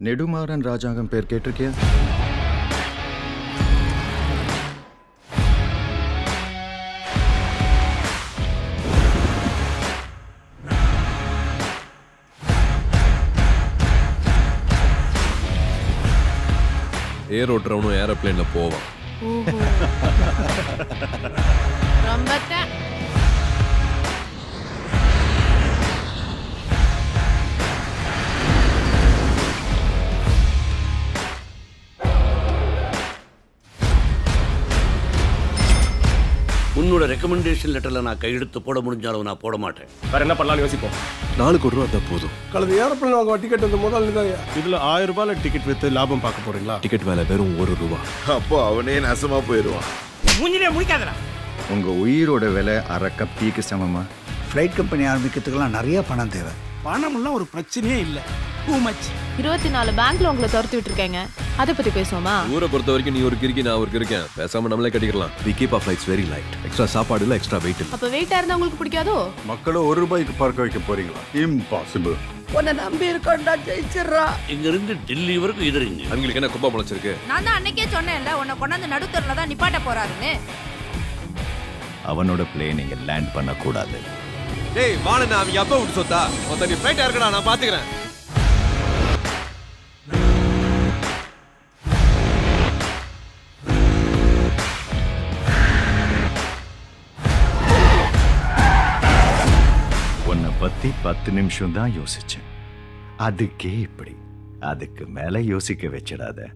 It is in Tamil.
நெடுமாறன் ராஜாங்கம் பேர் கேட்டிருக்கியா? ஏர் ஓட்டுறவனும் ஏரோப்ளேன்ல போவான். ரொம்ப உன்னோட ரெக்கமெண்டேஷன் லெட்டர்ல நான் கையெழுத்து போட முடிஞ்சாலும் நான் போட மாட்டேன். வேற என்ன பண்ணலாம்னு யோசிப்போம். நாளுக்கு ஒரு ரூபா இருந்தா போதும். கலந்து ஏரோப்ளேன் வாங்க டிக்கெட் வந்து முதல் தான் இதுல ஆயிரம் ரூபாயில டிக்கெட் வித்து லாபம் பார்க்க போறீங்களா? டிக்கெட் வேலை வெறும் ஒரு ரூபா. அப்போ அவனே நாசமா போயிடுவான். மூஞ்சிலே முடிக்காதடா உங்க உயிரோட விலை அரை கப் டீக்கு சமமா? ஃப்ளைட் கம்பெனி ஆரம்பிக்கிறதுக்கெல்லாம் நிறைய பணம் தேவை. பணம்லாம் ஒரு பிரச்சனையே இல்ல. டூ மச் இருபத்தி நாலு பேங்க்ல உங்களை துரத்தி விட்டுருக்கேங்க. அதை பத்தி பேசுவோமா? ஊரை பொறுத்த வரைக்கும் நீ ஒரு கிறுக்கி நான் ஒரு கிறுக்கேன். பேசாம நம்மளே கட்டிக்கலாம். We keep of flights very light extra சாப்பாடு இல்ல எக்ஸ்ட்ரா வெயிட் அப்ப வெயிட்டா இருந்தா உங்களுக்கு பிடிக்காதோ? மக்களை ஒரு ரூபாய்க்கு பார்க்க வைக்க போறீங்களா? இம்பாசிபிள் உன்னை நம்பி இருக்கோம்டா ஜெயிச்சிடுறா. இங்க இருந்து டெல்லி வரைக்கும் எதிரிங்க. அவங்களுக்கு என்ன குப்பா முளைச்சிருக்கு? நான் தான் அன்னைக்கே சொன்னேன்ல உன்னை கொண்டாந்து நடுத்தரில் தான் நிப்பாட்ட போறாருன்னு. அவனோட பிளேன் இங்க லேண்ட் பண்ணக்கூடாது. டேய் வாணனா அவங்க அப்பா விட்டு சொத்தா? மொத்த நீ ஃபிளைட் இருக்கடா நான் பாத்துக்கிறேன். பத்தி பத்து நிமிஷம் தான் யோசிச்சேன். அதுக்கே இப்படி. அதுக்கு மேல யோசிக்க வச்சிடாத.